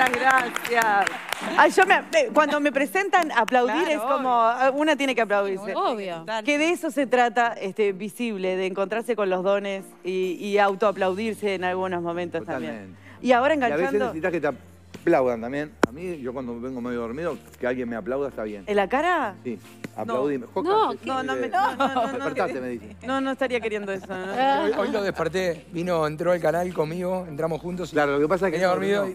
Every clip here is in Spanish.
Muchas gracias. Ay, yo me- me- cuando me presentan, aplaudir Claro, es como, una tiene que aplaudirse. Obvio. Que de eso se trata, este, visible, de encontrarse con los dones y, y autoaplaudirse en algunos momentos también. Y ahora Y a veces enganchando... necesitas que te aplaudan también. A mí, yo cuando vengo medio dormido, que alguien me aplauda está bien. ¿En la cara? Sí, aplaudime. No, No, no, me, no, no, Despertate, me dice. no, no estaría queriendo eso. ¿no? Hoy, hoy lo desperté, vino, entró al canal conmigo, entramos juntos. Claro, lo que pasa es que... Venía dormido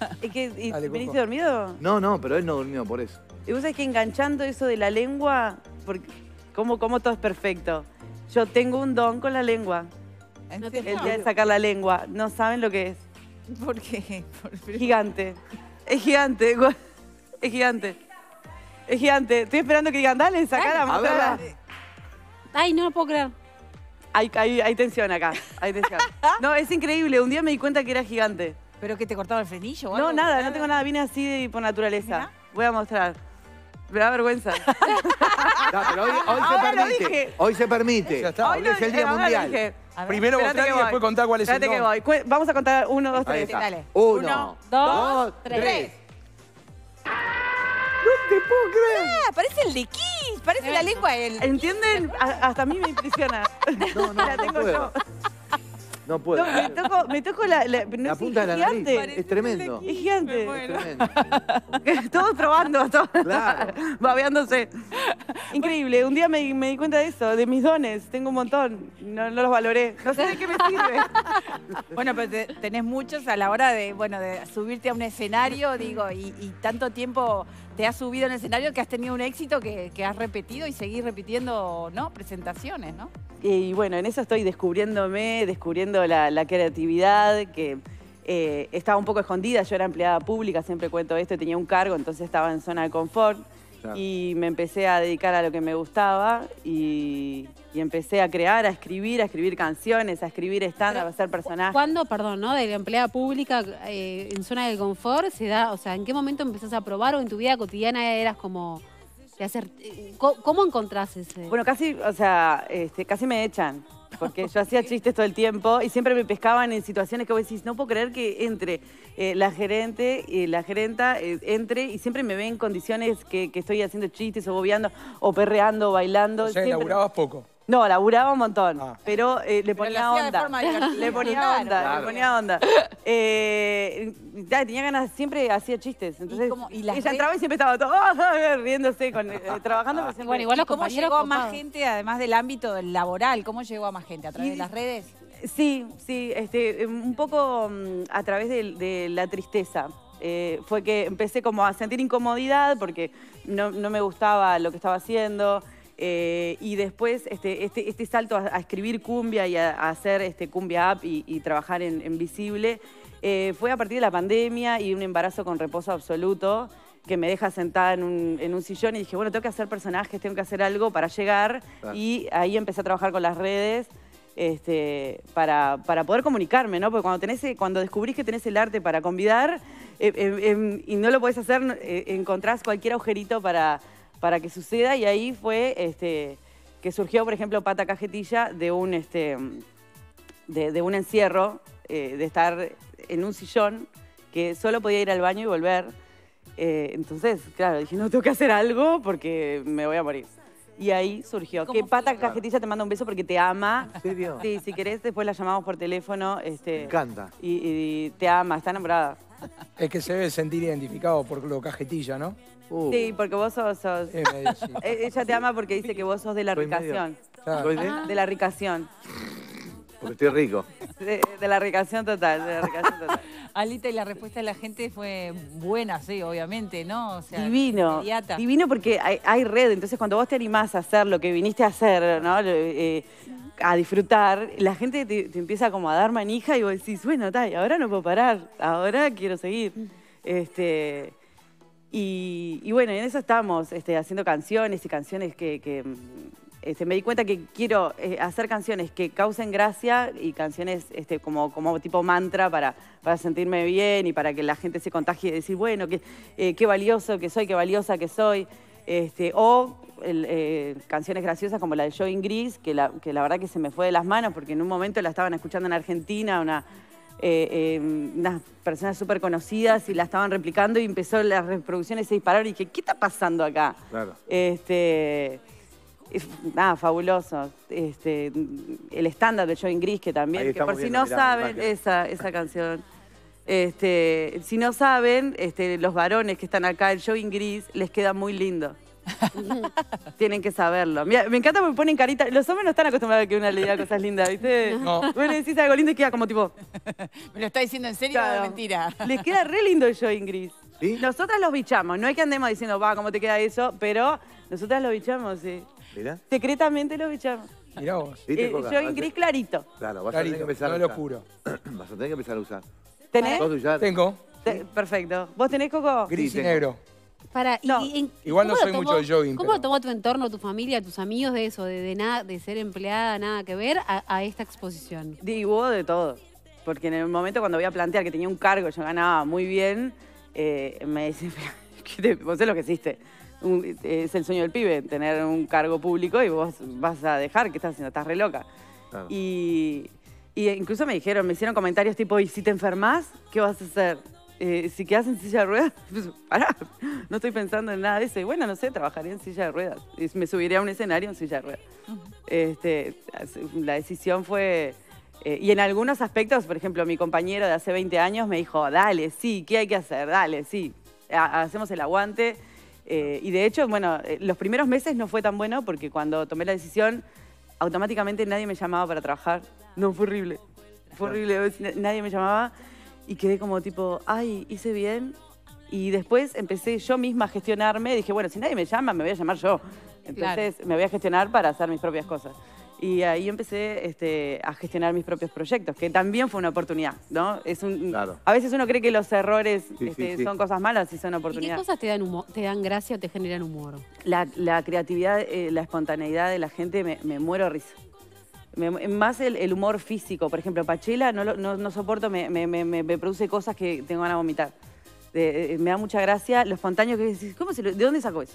¿Es que, y- Dale, ¿Viniste dormido? No, no, pero él no durmió por eso. Y vos sabés que enganchando eso de la lengua, porque como, como todo es perfecto. Yo tengo un don con la lengua. ¿En No te serio? El día de sacar la lengua. No saben lo que es. ¿Por qué? Por- Gigante. Es gigante. gu- Es gigante. Es gigante. Estoy esperando que digan, dale, sacala, a ver, mostrala. dale. Ay, no lo puedo creer. Hay, hay, hay tensión acá. Hay tensión. No, es increíble. Un día me di cuenta que era gigante. ¿Pero que te cortaba el frenillo o No, algo? nada, no tengo nada. Vine así de- por naturaleza. Voy a mostrar. Me da vergüenza. No, pero hoy, hoy se Ahora lo permite. dije. Hoy se permite. Ya está. Hoy es el eh, Día ahora Mundial. dije. A ver. Primero Espérate mostrar que y voy. después contar cuál es el Espérate que voy. Cu- Vamos a contar uno, dos, Ahí tres. está. Dale. Uno, Uno, dos, tres. tres. No te puedo creer. Ah, parece el de Kiss, parece la lengua el... ¿Entienden? A- hasta a mí me impresiona. No, no, La no tengo puedo. yo. No puedo. No, me toco, me toco la, la, no La es punta de la nariz. gigante. Es tremendo. Es gigante. Es tremendo. Todos probando, todos Claro. babeándose. Increíble. Un día me, me di cuenta de eso, de mis dones. Tengo un montón. No, no los valoré. No sé de qué me sirve. Bueno, pero te- tenés muchos a la hora de, bueno, de subirte a un escenario, digo, y, y tanto tiempo te has subido en el escenario que has tenido un éxito que, que has repetido y seguís repitiendo, ¿no? Presentaciones, ¿no? Y bueno, en eso estoy descubriéndome, descubriendo la, la creatividad, que eh, estaba un poco escondida. Yo era empleada pública, siempre cuento esto, tenía un cargo, entonces estaba en zona de confort. Claro. Y me empecé a dedicar a lo que me gustaba y, y empecé a crear, a escribir, a escribir canciones, a escribir stand-up, a hacer personajes. ¿Cuándo, perdón, no? De la empleada pública eh, en zona del confort se da, o sea, ¿en qué momento empezás a probar o en tu vida cotidiana eras como de hacer, eh, ¿cómo encontrás ese? Bueno, casi, o sea, este, casi me echan. Porque yo hacía chistes todo el tiempo y siempre me pescaban en situaciones que vos decís, no puedo creer que entre eh, la gerente y la gerenta eh, entre y siempre me ven en condiciones que, que estoy haciendo chistes o bobeando o perreando, bailando. O sea, siempre- laburabas poco. No, laburaba un montón, Ah. pero eh, le ponía lo hacía de onda. forma divertida. Le ponía Claro. onda, Claro. le ponía onda. Eh, ya, tenía ganas, siempre hacía chistes. Entonces, cómo- y las ella redes? entraba y siempre estaba todo riéndose, con, eh, trabajando. pero siempre- Bueno, igual los ¿Cómo compañeros llegó a más copados. gente, además del ámbito del laboral? ¿Cómo llegó a más gente? ¿A través Y- de las redes? Sí, sí, este, un poco mm, a través de, de la tristeza. Eh, fue que empecé como a sentir incomodidad porque no, no me gustaba lo que estaba haciendo. Eh, y después este, este, este salto a, a escribir cumbia y a, a hacer este, cumbia app y, y trabajar en, en Visible eh, fue a partir de la pandemia y un embarazo con reposo absoluto que me deja sentada en un, en un sillón y dije, bueno, tengo que hacer personajes, tengo que hacer algo para llegar. Claro. Y ahí empecé a trabajar con las redes este, para, para poder comunicarme, ¿no? Porque cuando, tenés, cuando descubrís que tenés el arte para convidar eh, em, y no lo podés hacer, encontrás cualquier agujerito para, para que suceda y ahí fue este, que surgió, por ejemplo, Pata Cajetilla de un, este, de, de un encierro, eh, de estar en un sillón que solo podía ir al baño y volver. Eh, entonces, claro, dije, no, tengo que hacer algo porque me voy a morir. Y ahí surgió. ¿Cómo Que fue? Pata Cajetilla te manda un beso porque te ama. ¿En serio? Sí, si querés, después la llamamos por teléfono. Me Este, encanta. y, y te ama, está enamorada. Es que se debe sentir identificado por lo cajetilla, ¿no? Uh, Sí, porque vos sos... sos- medio. Eh, Ella te ama porque dice que vos sos de la ricación. Claro. ¿Soy de? De la ricación. Porque estoy rico. De, de la ricación total, de la ricación total. Alita, y la respuesta de la gente fue buena, sí, obviamente, ¿no? O sea, Divino, inmediata. divino porque hay, hay red, entonces cuando vos te animás a hacer lo que viniste a hacer, ¿no? Eh, a disfrutar, la gente te, te empieza como a dar manija y vos decís, bueno, tal, ahora no puedo parar, ahora quiero seguir. Este, y, y bueno, en eso estamos, este, haciendo canciones y canciones que, que, mm, este, me di cuenta que quiero eh, hacer canciones que causen gracia y canciones este, como, como tipo mantra para, para sentirme bien y para que la gente se contagie y decir, bueno, qué, eh, qué valioso que soy, qué valiosa que soy. Este, o el, eh, canciones graciosas como la de Joy in Gris, que la, que la verdad que se me fue de las manos porque en un momento la estaban escuchando en Argentina, una, eh, eh, unas personas súper conocidas y la estaban replicando y empezó las reproducciones se dispararon y dije, ¿qué está pasando acá? Claro. Este, es- nada, fabuloso. Este, el estándar de Join Gris, que también, que por si no saben, imagen. esa, esa canción. Este, si no saben, este, los varones que están acá, el Join Gris, les queda muy lindo. Tienen que saberlo. Me encanta porque ponen carita. Los hombres no están acostumbrados a que una le diga cosas lindas, ¿viste? No. Vos le decís algo lindo y queda como tipo. ¿Me lo está diciendo en serio o de mentira? Les queda re lindo el Join Gris. ¿Sí? Nosotras los bichamos. No hay que andemos diciendo, va, ¿cómo te queda eso? Pero nosotras los bichamos, sí. Mirá. Secretamente los bichamos. Mirá vos. ¿Viste, Eh, a- Gris clarito. Claro, vas a tener que empezar no a lo usar. juro. Vas a tener que empezar a usar. ¿Tenés? Tengo Te- perfecto. ¿Vos tenés, Coco? gris Sí, y negro. Para, y- No, y en- igual no ¿cómo soy mucho de jogging, ¿Cómo pero- lo tomó tu entorno, tu familia, tus amigos de eso, de, de nada, de ser empleada, nada que ver, a, a esta exposición? Digo, de todo. Porque en el momento cuando voy a plantear que tenía un cargo, yo ganaba muy bien, eh, me dicen, "Pero, ¿qué te- vos es lo que hiciste. Un- es el sueño del pibe, tener un cargo público y vos vas a dejar, ¿qué estás haciendo? Estás re loca. Claro. Y, y incluso me dijeron, me hicieron comentarios tipo, ¿y si te enfermas? ¿Qué vas a hacer? Eh, si quedas en silla de ruedas, pues, pará, no estoy pensando en nada de eso. Y bueno, no sé, trabajaría en silla de ruedas. Y me subiría a un escenario en silla de ruedas. este, la decisión fue... eh, y en algunos aspectos, por ejemplo, mi compañero de hace 20 años me dijo, dale, sí, ¿qué hay que hacer? Dale, sí, ha- hacemos el aguante. Eh, y de hecho, bueno, eh, los primeros meses no fue tan bueno porque cuando tomé la decisión, automáticamente nadie me llamaba para trabajar. No, fue horrible. Fue horrible, nadie me llamaba y quedé como tipo, ay, hice bien. Y después empecé yo misma a gestionarme. Dije, bueno, si nadie me llama, me voy a llamar yo. Entonces me voy a gestionar para hacer mis propias cosas. Y ahí empecé este, a gestionar mis propios proyectos, que también fue una oportunidad, ¿no? Es un, Claro. A veces uno cree que los errores Sí, este, sí, sí. son cosas malas y son ¿Y qué oportunidades. cosas te dan, humo- te dan gracia o te generan humor? La, la creatividad, eh, la espontaneidad de la gente, me, me muero de risa. Me- más el, el humor físico. Por ejemplo, Pachela no, no, no soporto, me, me- me- produce cosas que tengo ganas de vomitar. De- eh, me da mucha gracia lo espontáneo que decís, ¿cómo se lo- ¿de dónde sacó eso?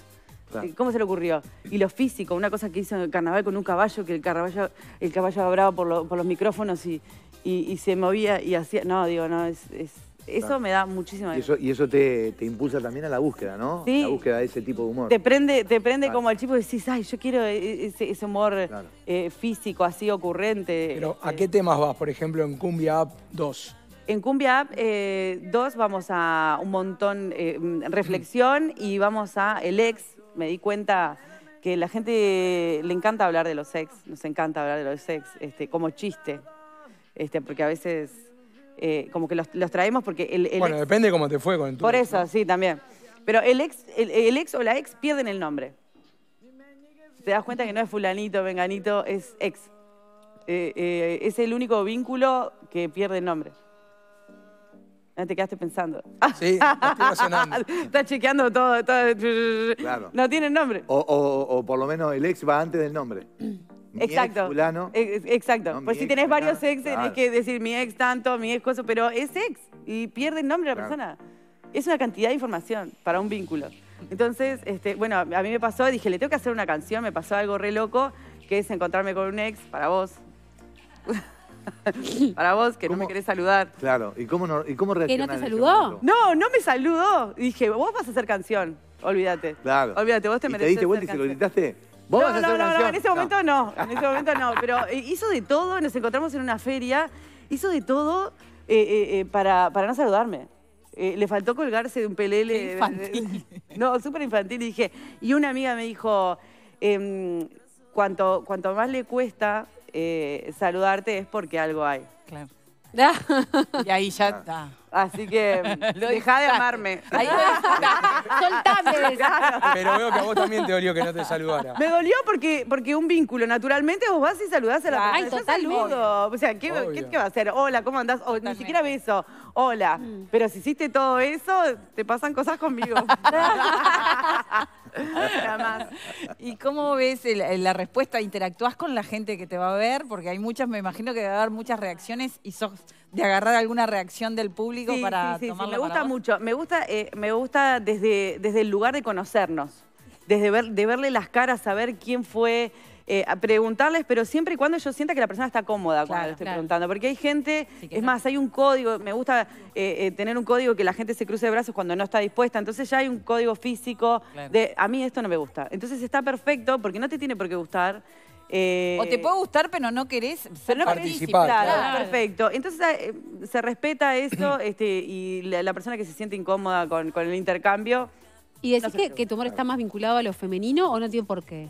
Claro. ¿Cómo se le ocurrió? Y lo físico, una cosa que hizo en el carnaval con un caballo, que el caballo, el caballo hablaba por, lo- por los micrófonos y, y- y se movía y hacía. No, digo, no, es, es- eso Claro. me da muchísima Y eso, y eso te, te impulsa también a la búsqueda, ¿no? Sí. La búsqueda de ese tipo de humor. Te prende, te prende Claro. como el chico y decís, ay, yo quiero e- ese, ese humor Claro. eh, físico, así ocurrente. Pero, ¿a Este, qué temas vas? Por ejemplo, en Cumbia App 2. En Cumbia App 2 vamos a un montón eh, reflexión y vamos a el ex. Me di cuenta que la gente le encanta hablar de los ex, nos encanta hablar de los ex, este, como chiste, este, porque a veces eh, como que los, los traemos porque el, el bueno, ex- depende cómo te fue con tu Por eso, ¿no? sí, también. Pero el ex, el, el ex o la ex pierden el nombre. Te das cuenta que no es fulanito, venganito, es ex. Eh, eh, es el único vínculo que pierde el nombre. Ah, Te quedaste pensando. Sí, estoy. Estás chequeando todo, todo. Claro. No tiene nombre. O, o- o por lo menos el ex va antes del nombre. Mi ex Exacto. fulano. Exacto. No, pues si tenés fulano, varios ex, tenés claro. que decir mi ex tanto, mi ex cosa, pero es ex y pierde el nombre de la Claro. persona. Es una cantidad de información para un vínculo. Entonces, este, bueno, a mí me pasó, dije, le tengo que hacer una canción, me pasó algo re loco, que es encontrarme con un ex para vos. para vos, que no me querés saludar. Claro. ¿Y cómo, no, y cómo ¿Que no te saludó? No, no me saludó. Dije, vos vas a hacer canción. Olvídate. Claro. Olvídate, vos te ¿Y mereces te diste vuelta y se lo canción. gritaste? ¿Vos no, vas a no, hacer no, no, canción? en ese momento no. En ese momento no. Pero eh, hizo de todo, nos encontramos en una feria, hizo de todo eh, eh, para, para no saludarme. Eh, le faltó colgarse de un pelele. Qué infantil. No, súper infantil. Y dije, y una amiga me dijo, em, cuanto, cuanto más le cuesta eh, saludarte es porque algo hay. Claro. Y ahí ya Ah. está. Así que deja de amarme. Ahí. Soltame. Pero veo que a vos también te dolió que no te saludara. Me dolió porque, porque un vínculo, naturalmente vos vas y saludás a la Ay, persona. Yo totalmente. saludo. O sea, ¿qué. ¿qué, qué va a hacer? Hola, ¿cómo andás? O ni siquiera beso. Hola. Pero si hiciste todo eso, te pasan cosas conmigo. Nada más. ¿Y cómo ves el- la respuesta? ¿Interactúas con la gente que te va a ver? Porque hay muchas, me imagino que debe haber muchas reacciones y sos de agarrar alguna reacción del público Sí, para sí, sí, me gusta mucho. Me gusta, eh, me gusta desde, desde el lugar de conocernos. Desde ver, de verle las caras, saber quién fue, eh, a preguntarles, pero siempre y cuando yo sienta que la persona está cómoda cuando le estoy claro. preguntando. Porque hay gente, Sí, es no- más, hay un código, me gusta eh, eh, tener un código que la gente se cruce de brazos cuando no está dispuesta. Entonces ya hay un código físico Claro. de a mí esto no me gusta. Entonces está perfecto porque no te tiene por qué gustar. Eh, O te puede gustar, pero no querés ser pero no querés- Participar, Claro, claro. perfecto. Entonces eh, se respeta eso este, y la, la persona que se siente incómoda con, con el intercambio. ¿Y decís No que, tu humor está más vinculado a lo femenino o no tiene por qué?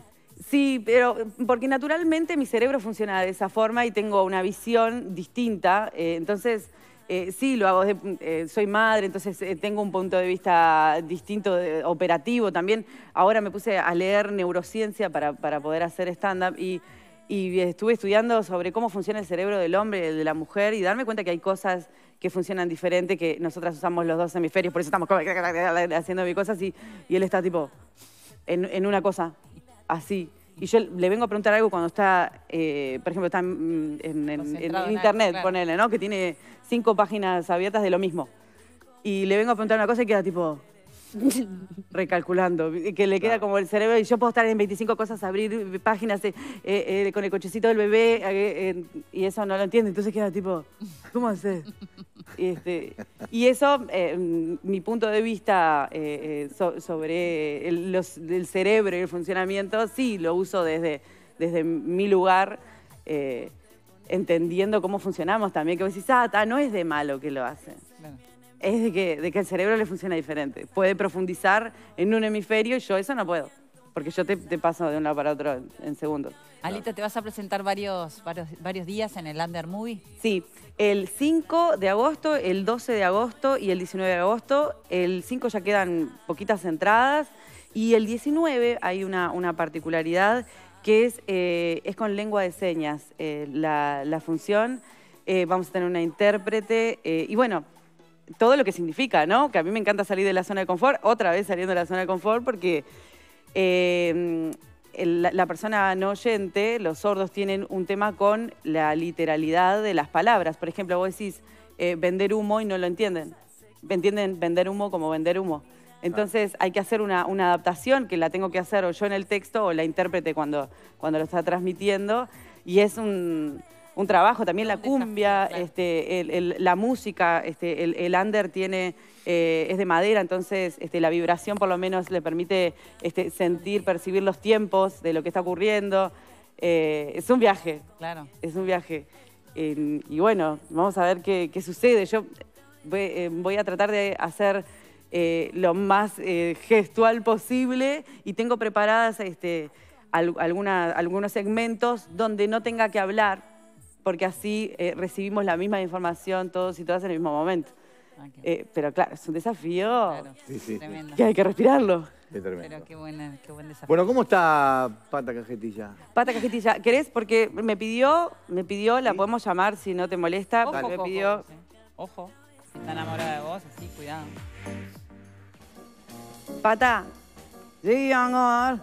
Sí, pero porque naturalmente mi cerebro funciona de esa forma y tengo una visión distinta. eh, entonces, eh, sí, lo hago. de- eh, soy madre, entonces eh, tengo un punto de vista distinto, operativo también. Ahora me puse a leer neurociencia para, para poder hacer stand-up y, estuve estudiando sobre cómo funciona el cerebro del hombre el de la mujer y darme cuenta que hay cosas que funcionan diferente, que nosotras usamos los dos hemisferios, por eso estamos haciendo cosas y, y él está tipo en, en una cosa así. Y yo le vengo a preguntar algo cuando está, eh, por ejemplo, está en, internet, claro. ponele, ¿no? Que tiene cinco páginas abiertas de lo mismo. Y le vengo a preguntar una cosa y queda tipo recalculando, que le queda como el cerebro y yo puedo estar en 25 cosas, abrir páginas eh, eh, con el cochecito del bebé eh, eh, y eso no lo entiende, entonces queda tipo, ¿cómo haces? Y, este, y eso, eh, mi punto de vista eh, eh, so- sobre el, los- el cerebro y el funcionamiento, sí, lo uso desde, desde mi lugar, eh, entendiendo cómo funcionamos también, que vos decís, ah, ta, no es de malo que lo hace Claro. es de que, de que el cerebro le funciona diferente. Puede profundizar en un hemisferio y yo eso no puedo. Porque yo te, te paso de un lado para otro en, en segundos. Alita, ¿te vas a presentar varios, varios, varios días en el Under Movie? Sí, el 5 de agosto, el 12 de agosto y el 19 de agosto. El 5 ya quedan poquitas entradas. Y el 19 hay una, una particularidad que es, eh, es con lengua de señas eh, la, la función. Eh, vamos a tener una intérprete. y bueno, todo lo que significa, ¿no? Que a mí me encanta salir de la zona de confort, otra vez saliendo de la zona de confort, porque la, persona no oyente, los sordos, tienen un tema con la literalidad de las palabras. Por ejemplo, vos decís eh, vender humo y no lo entienden. Entienden vender humo como vender humo. Entonces hay que hacer una, una adaptación que la tengo que hacer o yo en el texto o la intérprete cuando, cuando lo está transmitiendo. Y es un, un trabajo, también la cumbia, claro. este, el- el- la música, este, el, el under tiene, eh, es de madera, entonces este, la vibración por lo menos le permite este, sentir, percibir los tiempos de lo que está ocurriendo. Eh, es un viaje, Claro. es un viaje. Eh, y bueno, vamos a ver qué, qué sucede. Yo voy, eh, voy a tratar de hacer lo más gestual posible y tengo preparadas este, al- alguna- algunos segmentos donde no tenga que hablar, porque así eh, recibimos la misma información todos y todas en el mismo momento. Ah, Eh, pero claro, es un desafío claro. Sí, sí. Tremendo. que hay que respirarlo. Qué tremendo. Pero qué, buena, qué buen desafío. Bueno, ¿cómo está Pata Cajetilla? Pata Cajetilla, ¿querés? Porque me pidió, me pidió, la Sí. podemos llamar si no te molesta, Ojo, me pidió... sí. Ojo, si está enamorada de vos, así, cuidado. Pata. Sí, amor.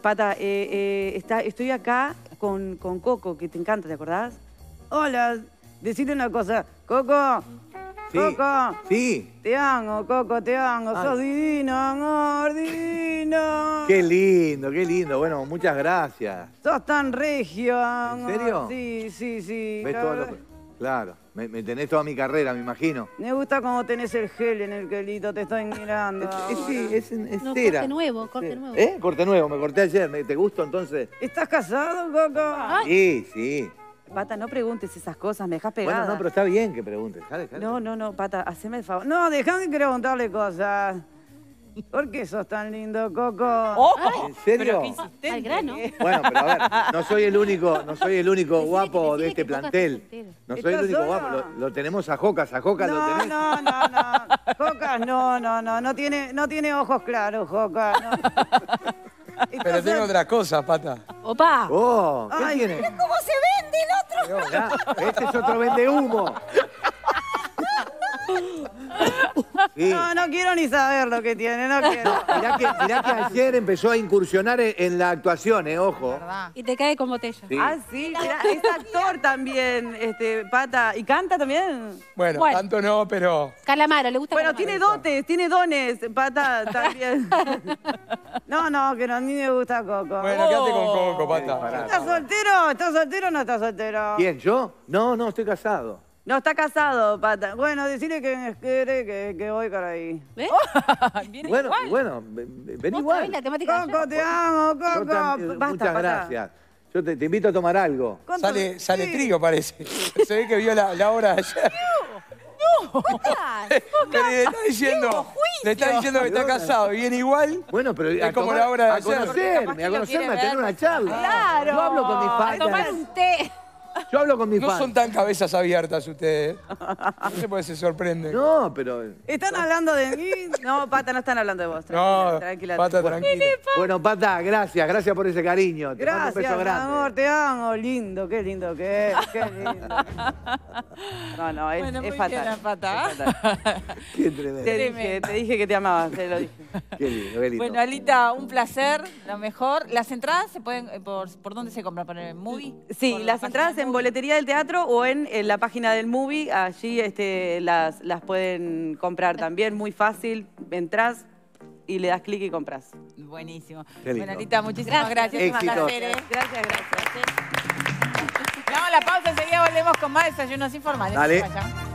Pata, eh, eh, está, estoy acá con, con Coco, que te encanta, ¿te acordás? Hola, decirte una cosa. Coco, Sí. Coco, Sí. te amo, Coco, te amo. Ay. Sos divino, amor, divino. Qué lindo, qué lindo. Bueno, muchas gracias. Sos tan regio, amor. serio? Sí, sí, sí. ¿Ves todo lo- Claro, me, me tenés toda mi carrera, me imagino. Me gusta cómo tenés el gel en el quelito, te estoy mirando. Es, sí, es, es No, cera. corte nuevo, corte nuevo. ¿Eh? Corte nuevo, me corté ayer. ¿Te gusto entonces? ¿Estás casado, Coco? Sí, sí. Pata, no preguntes esas cosas, me dejas pegada. Bueno, no, pero está bien que preguntes. No, no, no, Pata, haceme el favor. No, déjame preguntarle cosas. ¿Por qué sos tan lindo, Coco? ¡Oh! ¿En serio? Pero qué insistente. Al grano. Bueno, pero a ver, no soy el único, no soy el único guapo de este plantel. No soy el ¿Estás único sola? guapo. Lo, lo tenemos a Jocas, a Jocas lo No, tenés. no, no, no. Jocas, no, no, no. No tiene, no tiene ojos claros, Jocas. no. Pero tengo en- otras cosas, pata. ¡Opa! Oh, ¿qué Ay, tiene? ¿Cómo se vende el Este es otro vende humo. Sí. No, no quiero ni saber lo que tiene, no quiero. Mirá que, mirá que ayer empezó a incursionar en, en la actuación, ¿eh? Ojo. ¿Verdad? Y te cae con botella. Sí. Ah, sí, mirá, es actor también, este, Pata. ¿Y canta también? Bueno, Bueno. tanto no, pero Calamaro, le gusta Bueno, Calamaro. tiene dotes, tiene dones, Pata también. No, no, que no, a mí me gusta Coco. bueno, quédate con Coco, pata. ¿Estás soltero? ¿Estás soltero o no estás soltero? ¿Quién, yo? No, no, estoy casado. No, está casado, Pata. Bueno, decirle que que, que voy para ahí. ¿Ves? Viene Bueno, igual. bueno, ven ¿Vos igual. la temática de Coco, te amo, Coco. también, Basta, muchas Pata. gracias. Yo te, te invito a tomar algo. ¿Cuánto- Sale, sale sí. trío, parece. Se ve que vio la, la hora de ayer. Pero le está diciendo, le está diciendo que está casado y viene igual. Bueno, pero Es a como tomar- la hora de a ayer. Capaz conocerme, a conocerme, a tener una charla. Claro. Yo hablo con mis A fans. tomar un té. Yo hablo con mis No fans. son tan cabezas abiertas ustedes. No sé por qué se sorprenden. No, pero... ¿Están hablando de mí? No, Pata, no están hablando de vos. No, tranquila. pata tranquila. Bueno, Pata, gracias, gracias por ese cariño. Te mando un Gracias, beso mi grande. amor, te amo, lindo, qué lindo que es, qué lindo. No, no, es, Bueno, es muy fatal. bien la Pata. es fatal. Qué tremendo. Te dije, Tremendo. te dije que te amaba, te lo dije. Qué lindo, qué lindo. Bueno, Alita, un placer, lo mejor. ¿Las entradas se pueden, eh, por, por dónde se compran? ¿Por el movie? Sí, ¿Por la las página entradas del en boletería del teatro o en, en la página del movie, allí este, las, las pueden comprar también, muy fácil. Entrás y le das clic y compras. Buenísimo. Bueno, Alita, muchísimas gracias. Éxitos. placer, ¿eh? Gracias, gracias. Vamos a la pausa, enseguida volvemos con más desayunos informales. Dale.